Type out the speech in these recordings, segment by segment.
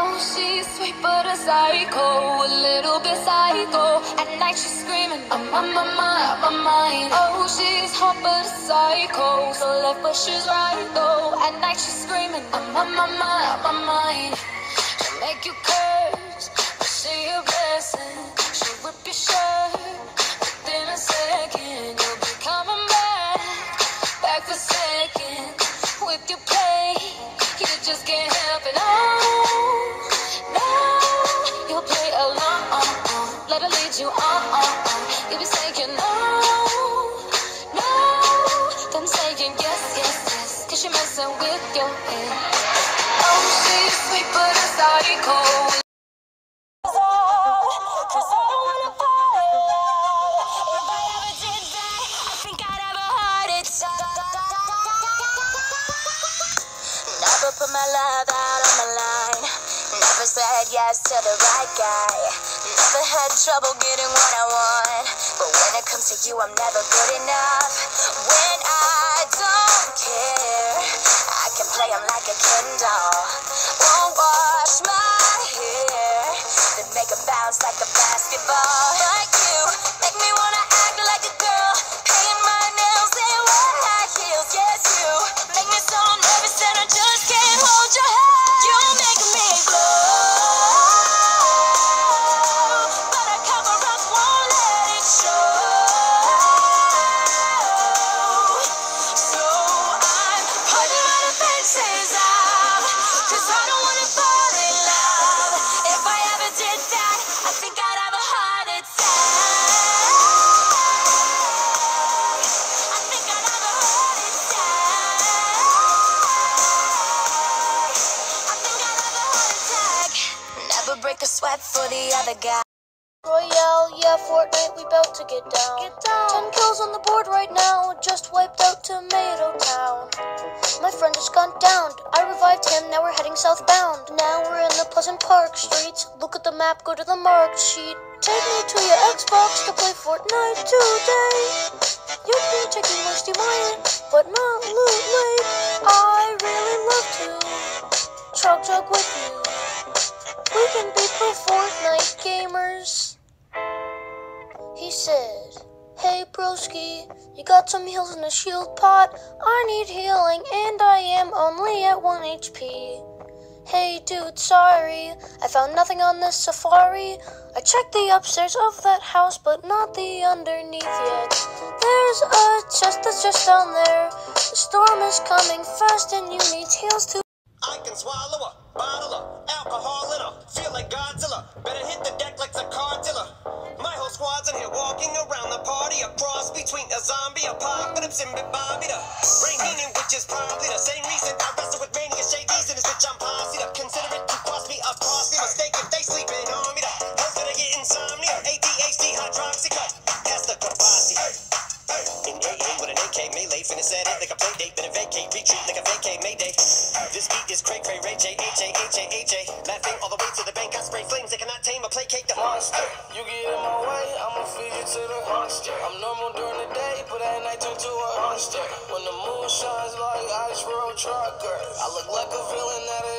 Oh, she's sweet but a psycho, a little bit psycho. At night she's screaming, I'm on my mind, my mind. Oh, she's hot but a psycho, so left but she's right though. At night she's screaming, I'm on my mind, on my mind. She'll make you curse, saying oh, no, no, then saying yes, yes, yes. Cause you're messing with your head. Oh, she's sweet but a psycho. Cause I don't wanna fall in love. If I ever did that, I think I'd have a heart attack. Never put my love out on the line. Never said yes to the right guy. Never had trouble getting what I want. To you, I'm never good enough. When I don't care, I can play 'em like a Ken doll. Won't wash my hair, then make 'em bounce like a basketball. Like break a sweat for the other guy. Royale, yeah, Fortnite, we bout to get down. Get down. Ten kills on the board right now, just wiped out Tomato Town. My friend just gone down. I revived him, now we're heading southbound. Now we're in the Pleasant Park streets. Look at the map, go to the marked sheet. Take me to your Xbox to play Fortnite today. You'd be taking my Steam Iron, but not Loot Lake. I really love to chug jug with you. We can be pro Fortnite gamers. He said, Hey broski, you got some heals in the shield pot? I need healing and I am only at 1 HP. Hey dude, sorry, I found nothing on this safari. I checked the upstairs of that house, but not the underneath yet. There's a chest that's just down there. The storm is coming fast and you need heals to. I can swallow a bottle and Bobby the probably the spray flames, they cannot tame or placate the monster. You get in my way, I'ma feed you to the monster. I'm normal during the day, but at night turn to a monster. When the moon shines like ice road truckers, I look like a villain out of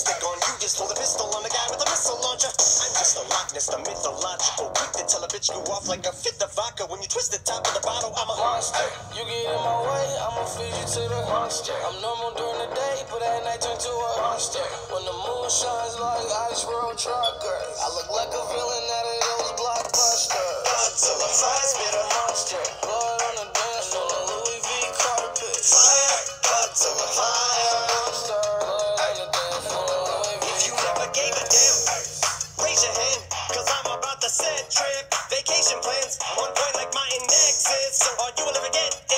on. You just pulled a pistol on the guy with a missile launcher. I'm just a Loch Ness, the mythological. Quick to tell a bitch you off like a fifth of vodka. When you twist the top of the bottle, I'm a monster. You get in my way, I'ma feed you to the monster. I'm normal during the day, but at night turn to a monster. When the moon shines like ice road truckers, I look like a villain all you will ever get